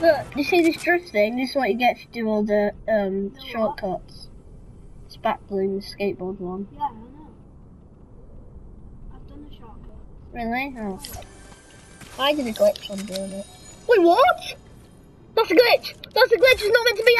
Look, you see this drift thing? This is what you get if you do all the um, shortcuts. It's back bling, the skateboard one. Yeah, I know. I've done the shortcut. Really? Oh. I did a glitch on doing it. Wait, what? That's a glitch! That's a glitch, it's not meant to be